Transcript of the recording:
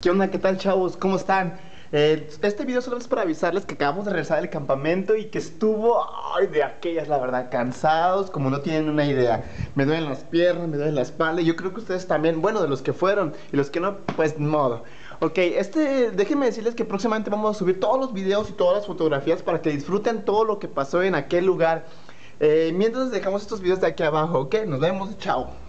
¿Qué onda? ¿Qué tal chavos? ¿Cómo están? Eh, este video solo es para avisarles que acabamos de regresar del campamento y que estuvo, ay, de aquellas, la verdad, cansados, como no tienen una idea. Me duelen las piernas, me duele la espalda, y yo creo que ustedes también, bueno, de los que fueron y los que no, pues modo. Ok, este, déjenme decirles que próximamente vamos a subir todos los videos y todas las fotografías para que disfruten todo lo que pasó en aquel lugar. Eh, mientras dejamos estos videos de aquí abajo, ok, nos vemos, chao.